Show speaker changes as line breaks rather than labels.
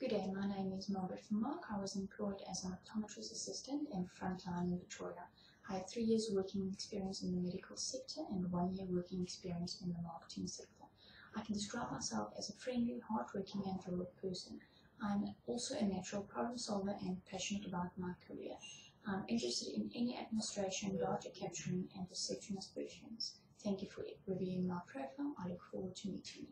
Good day, my name is Margaret Vermaak. I was employed as an optometrist assistant in Frontline in Victoria. I had three years working experience in the medical sector and one year working experience in the marketing sector. I can describe myself as a friendly, hardworking and thorough person. I'm also a natural problem solver and passionate about my career. I'm interested in any administration, data capturing and receptionist positions. Thank you for reviewing my profile. I look forward to meeting you.